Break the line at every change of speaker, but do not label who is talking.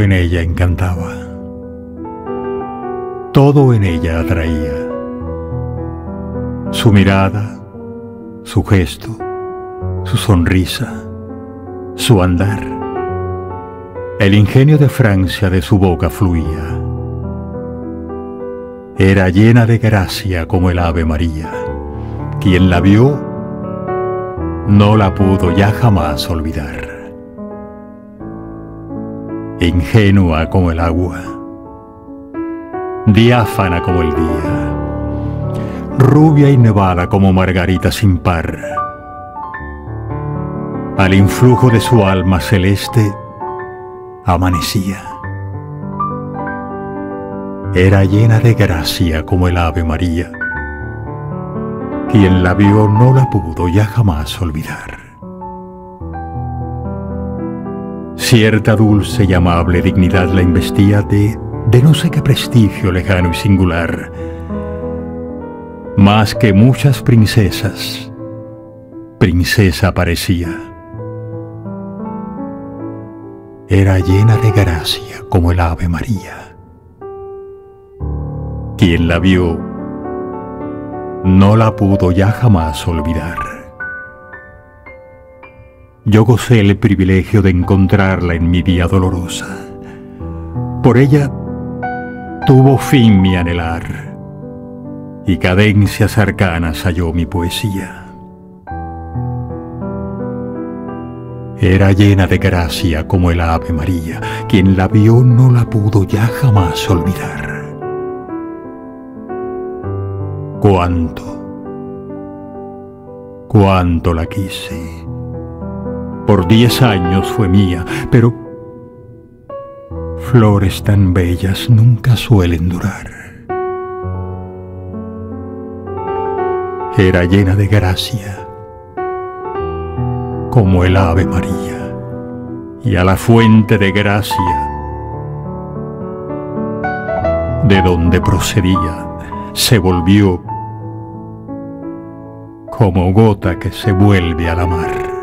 En ella encantaba. Todo en ella atraía. Su mirada, su gesto, su sonrisa, su andar. El ingenio de Francia de su boca fluía. Era llena de gracia como el ave María. Quien la vio no la pudo ya jamás olvidar ingenua como el agua, diáfana como el día, rubia y nevada como margarita sin par. Al influjo de su alma celeste amanecía. Era llena de gracia como el ave María. Quien la vio no la pudo ya jamás olvidar. Cierta dulce y amable dignidad la investía de, de no sé qué prestigio lejano y singular. Más que muchas princesas, princesa parecía. Era llena de gracia como el ave María. Quien la vio no la pudo ya jamás olvidar. Yo gocé el privilegio de encontrarla en mi vía dolorosa. Por ella tuvo fin mi anhelar y cadencias arcanas halló mi poesía. Era llena de gracia como el ave María, quien la vio no la pudo ya jamás olvidar. Cuánto, cuánto la quise por diez años fue mía, pero flores tan bellas nunca suelen durar. Era llena de gracia, como el ave María, y a la fuente de gracia, de donde procedía, se volvió como gota que se vuelve a la mar.